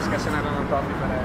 Kesk-kesenä kannattaa pitää.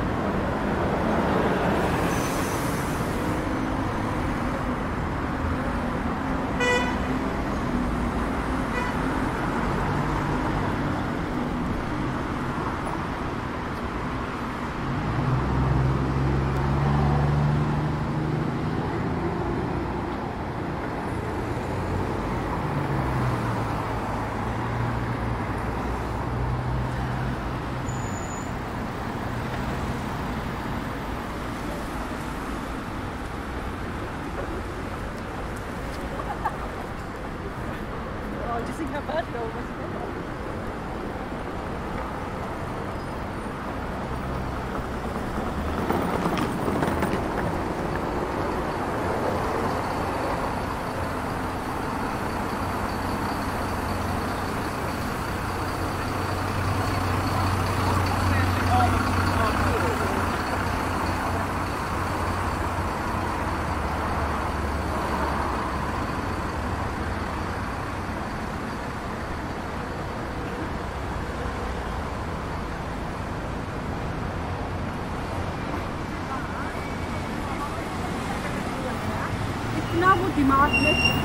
दिमाग में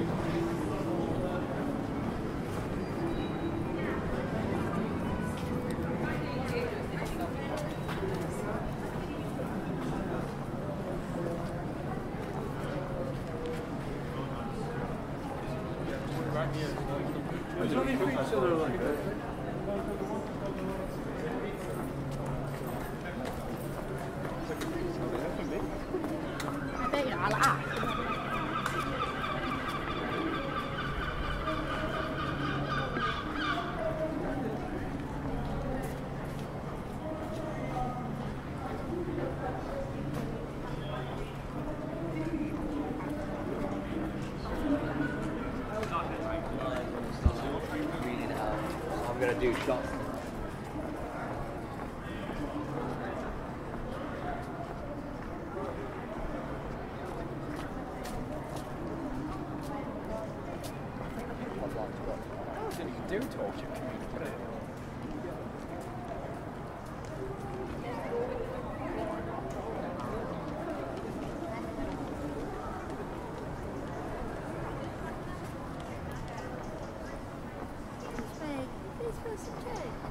supposed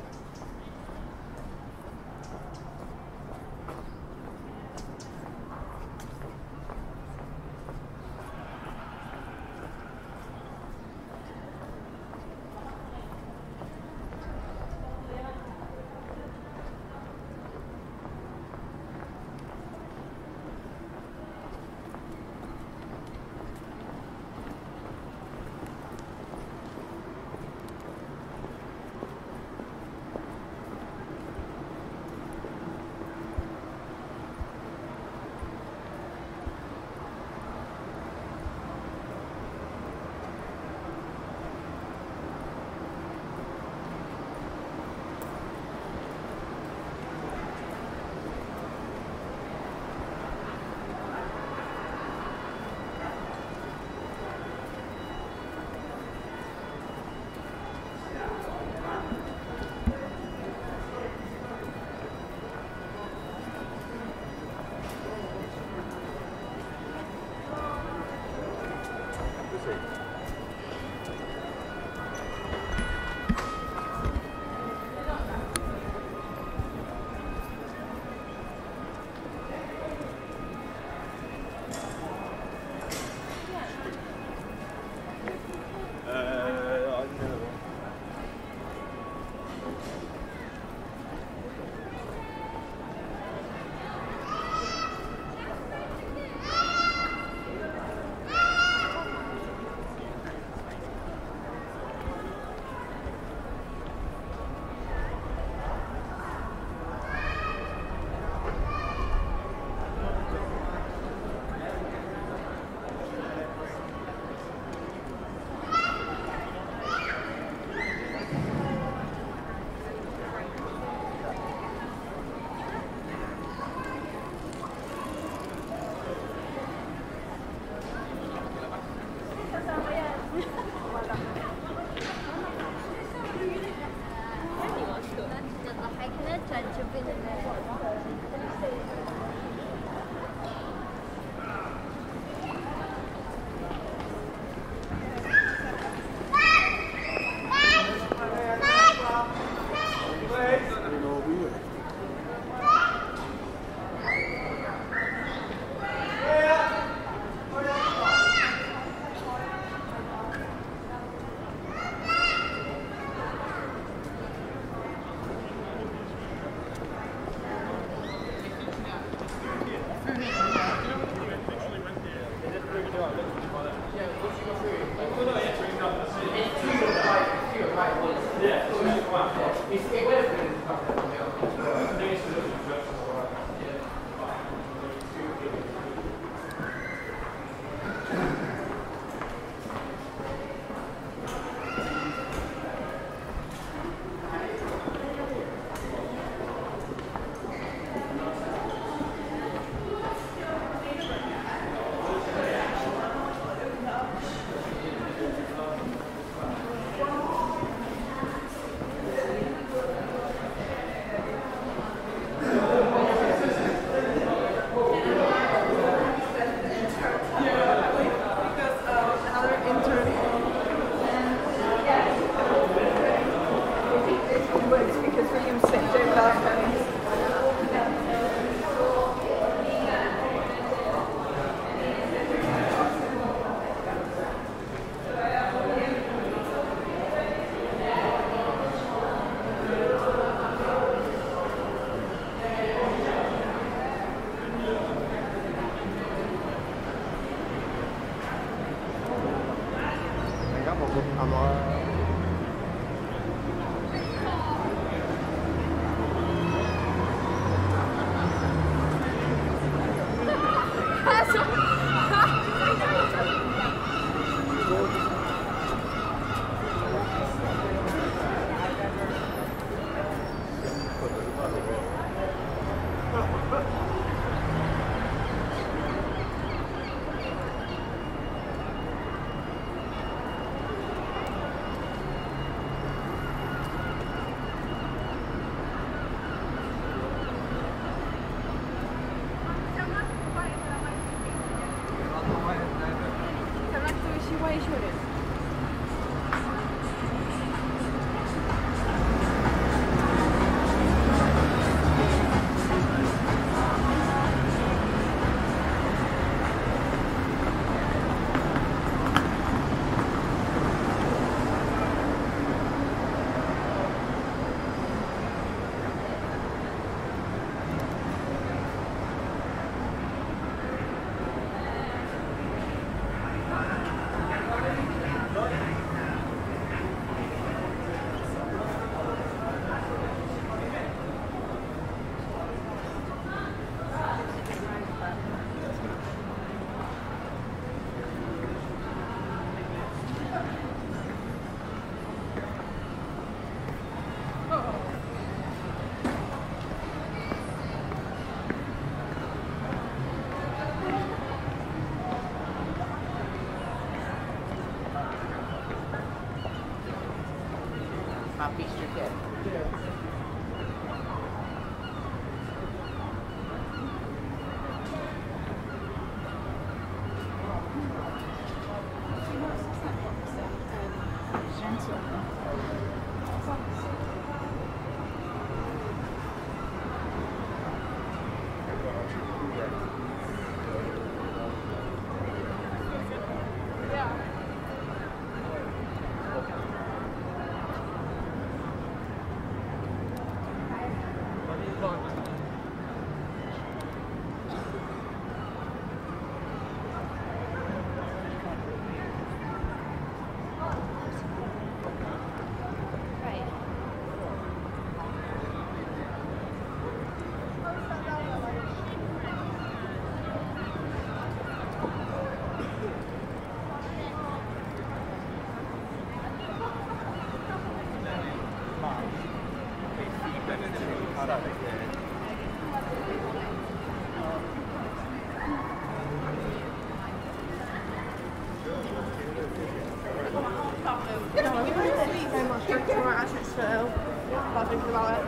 gosh, it's so. Not think about it.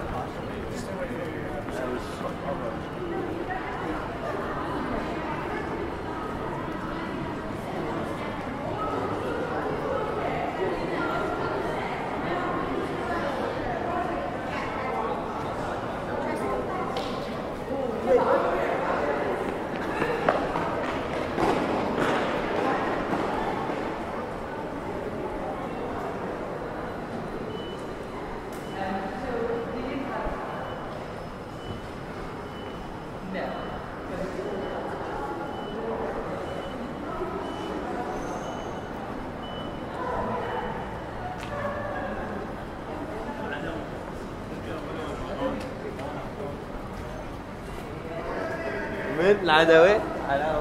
العدوات على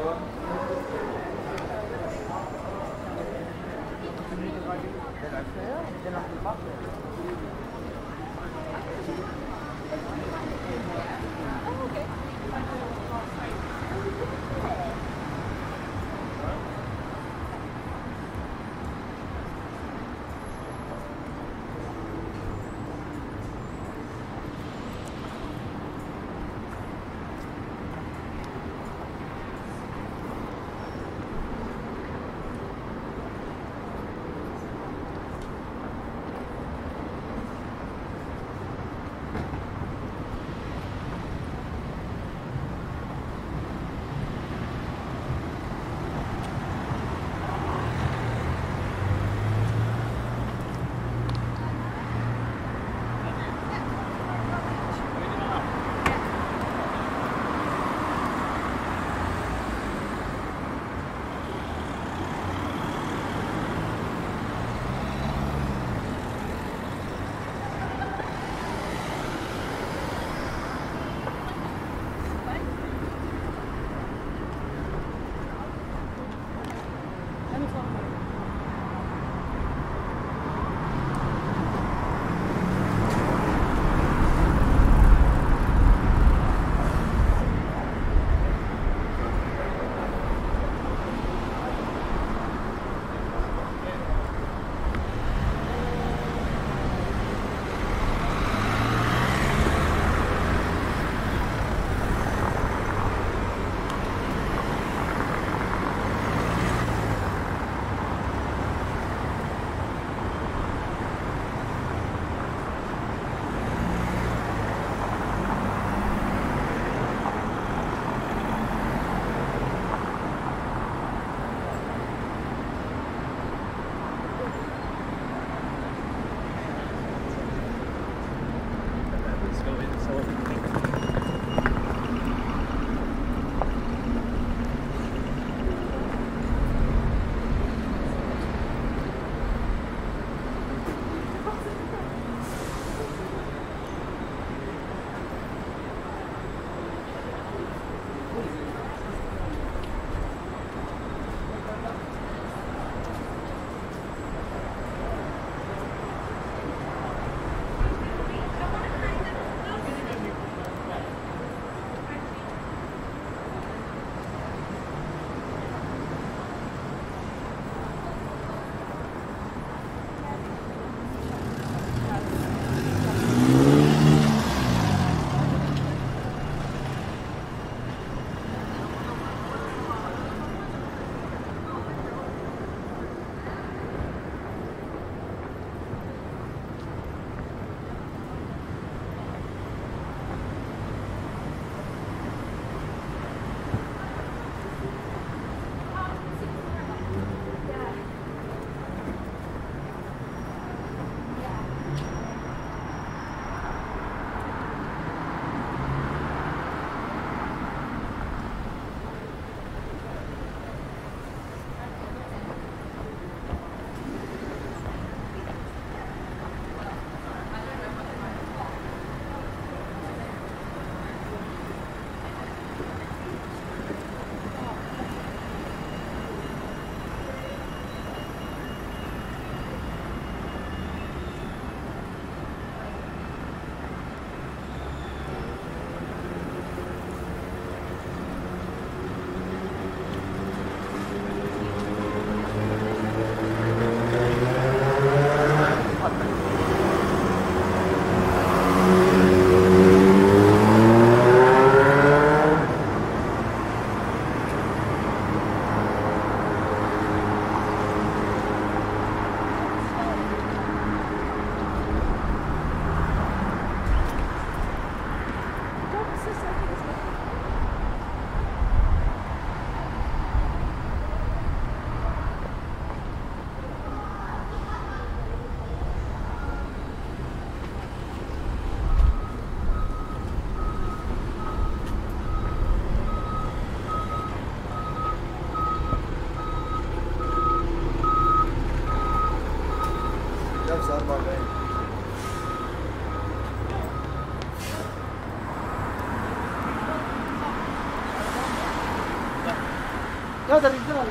ただいつも。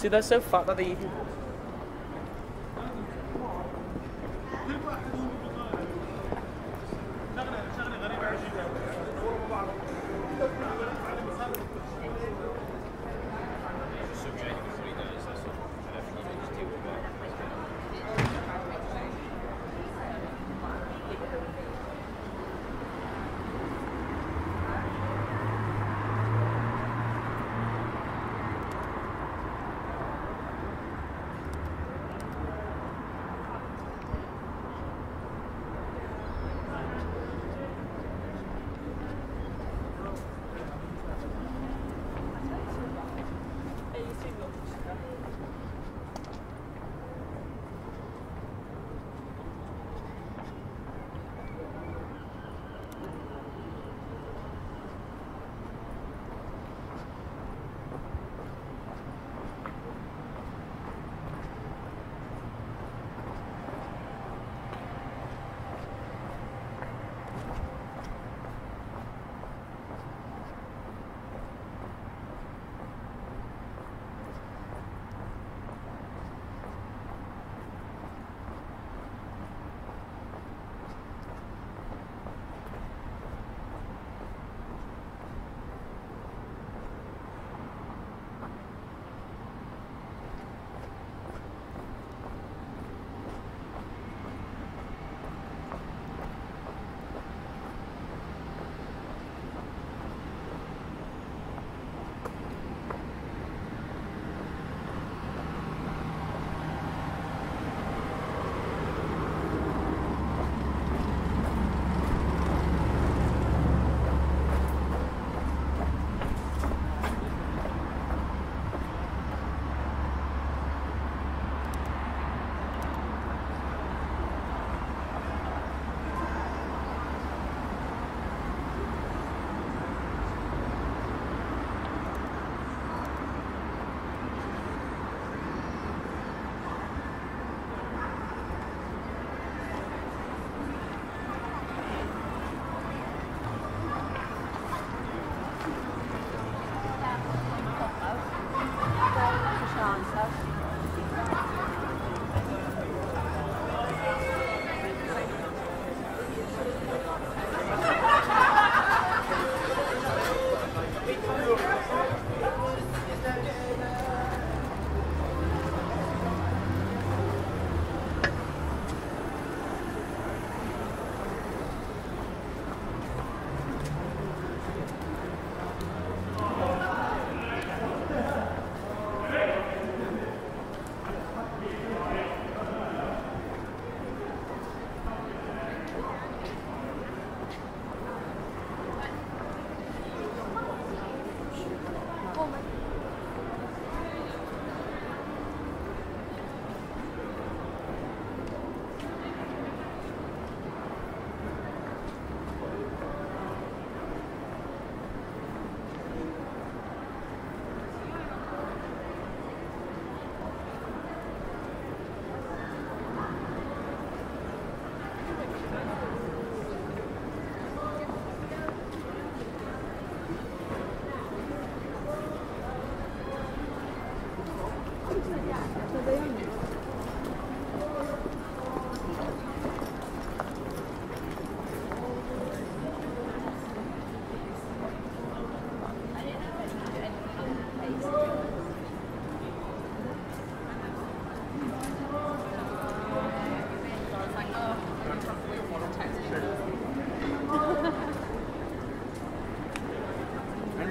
See, they're so fucked that they even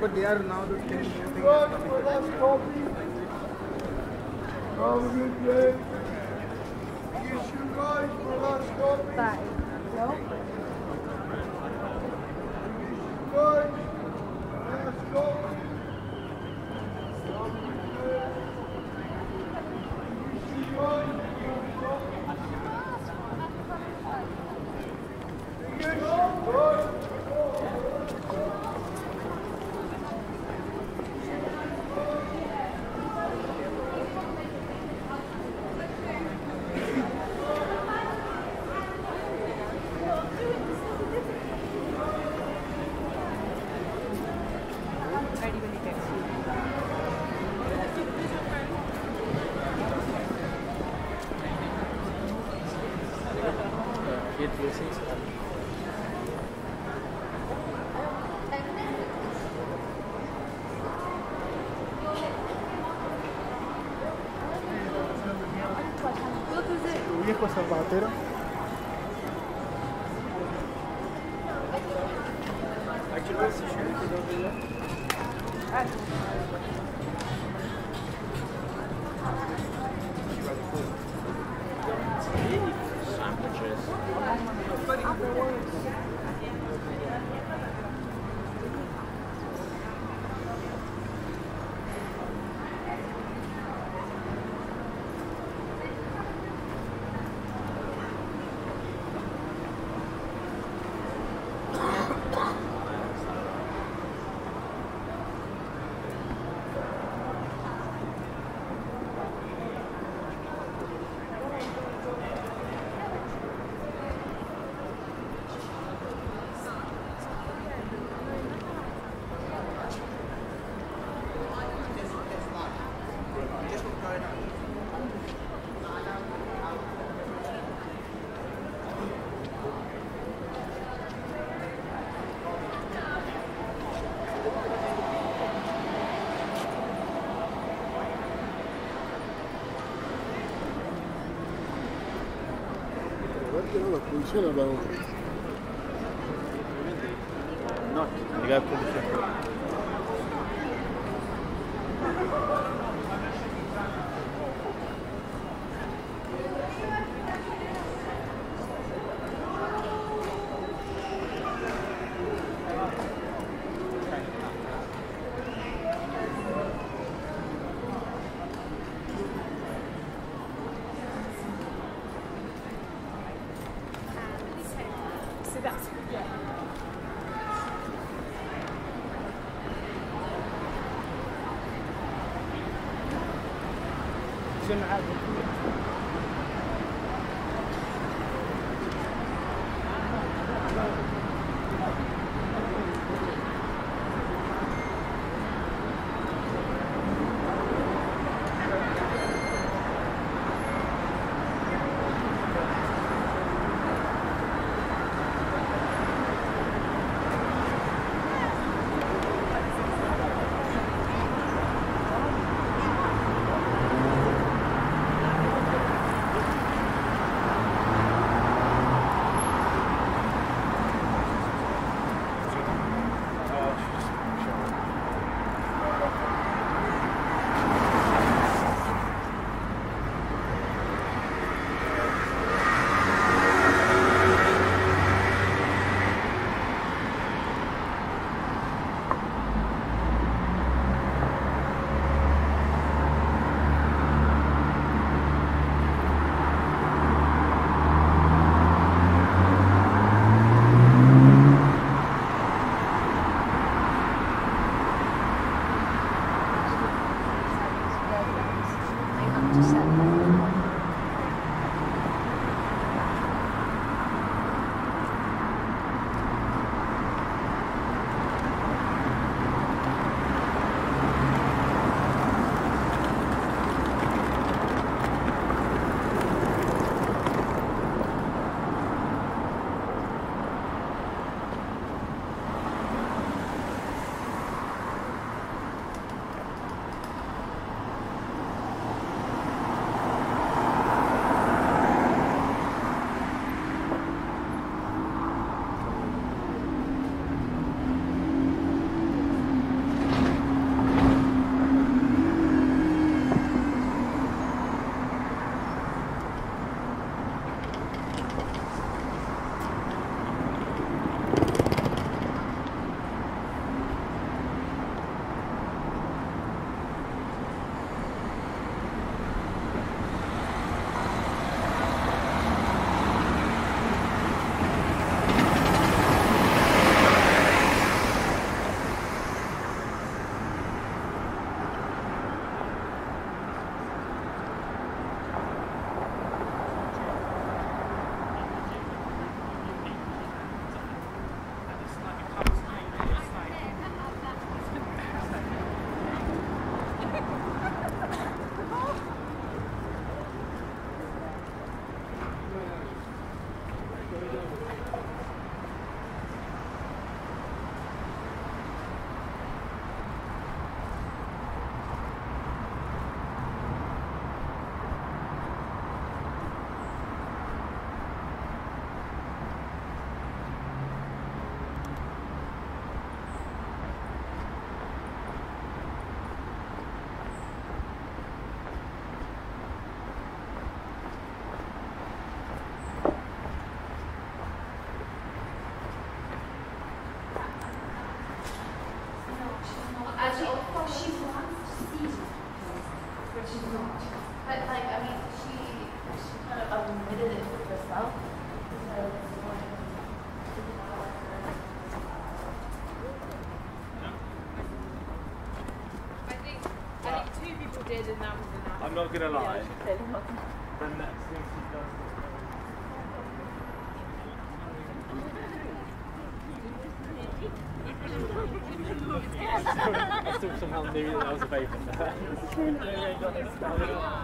but they are now doing. viejo zapatero. funziona la polizia not gonna lie. Not. The next thing she does. I still somehow knew that that was a baby.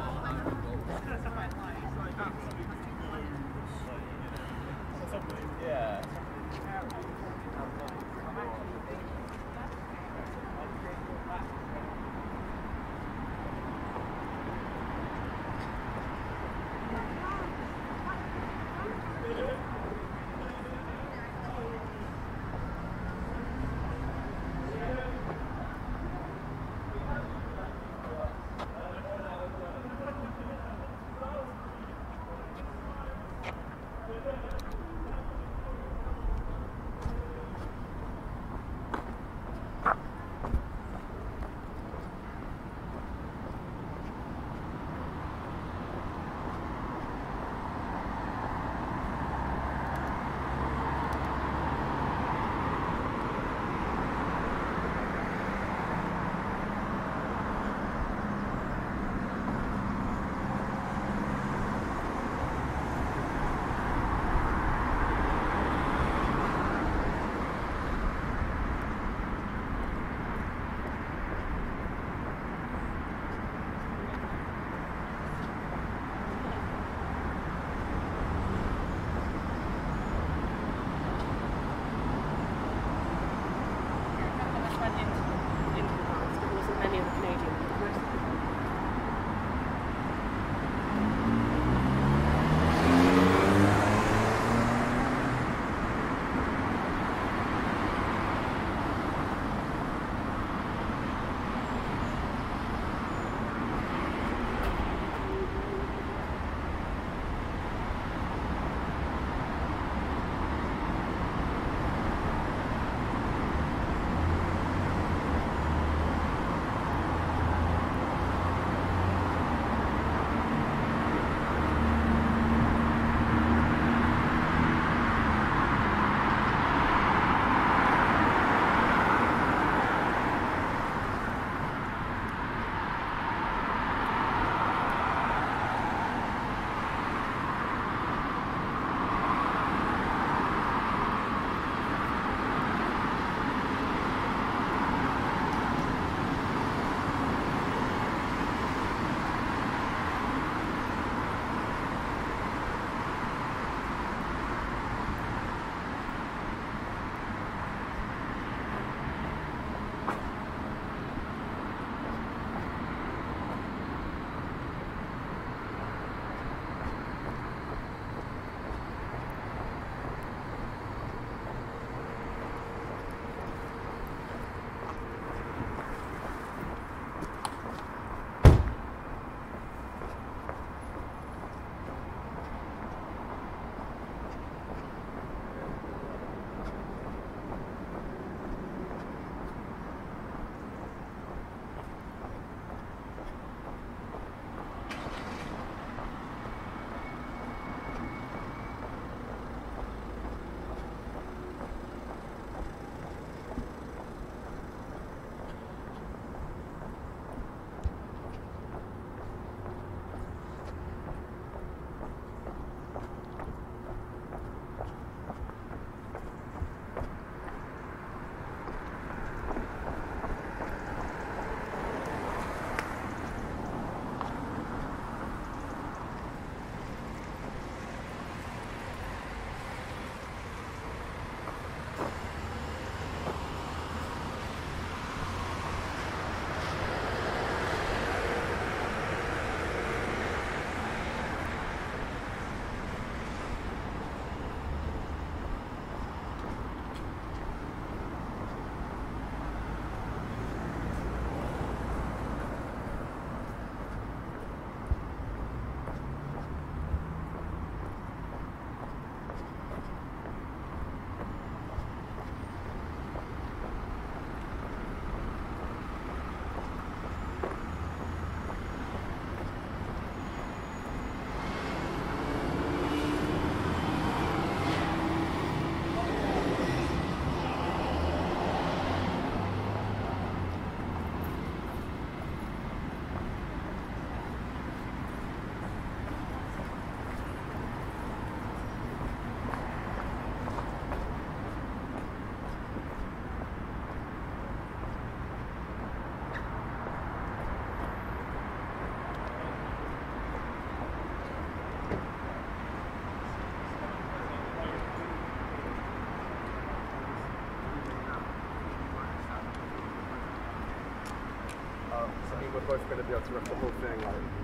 we're both going to be able to rep the whole thing, like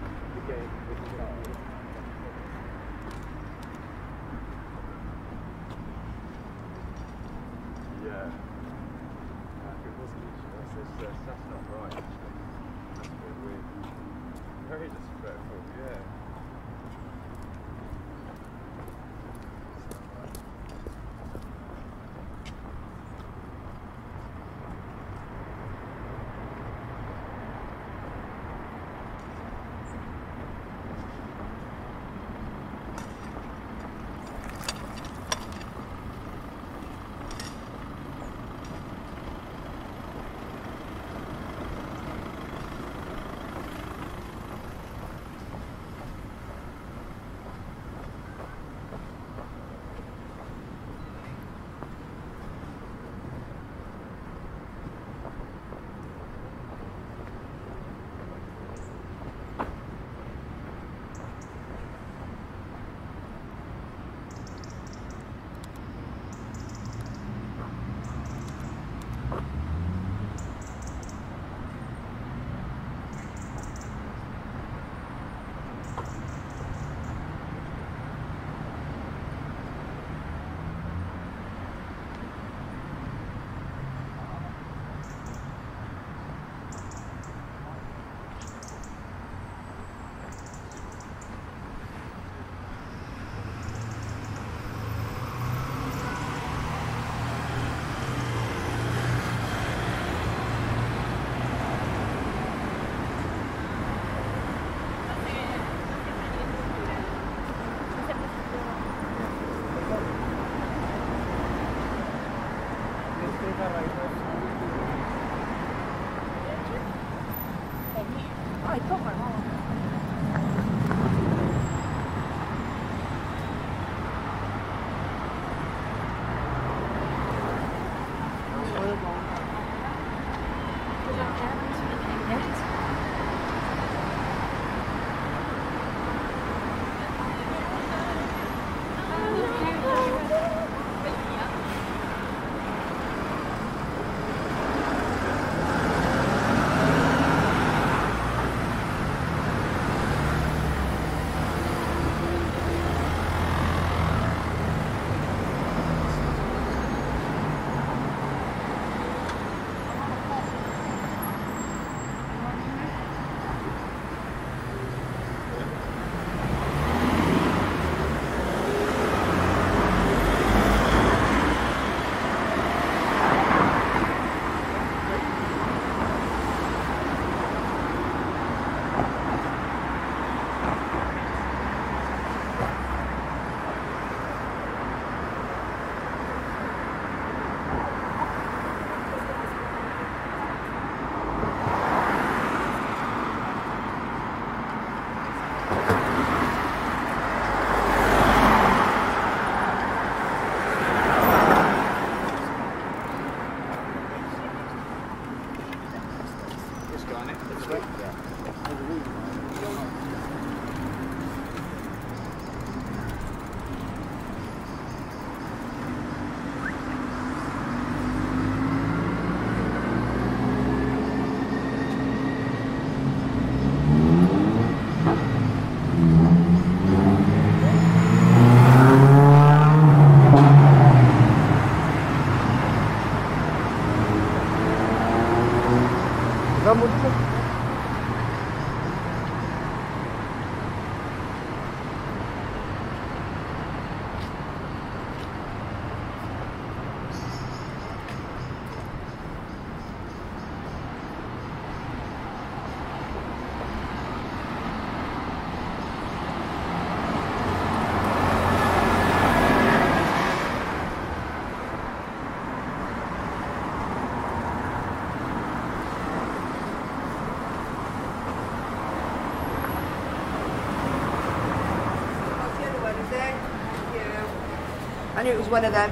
I knew it was one of them.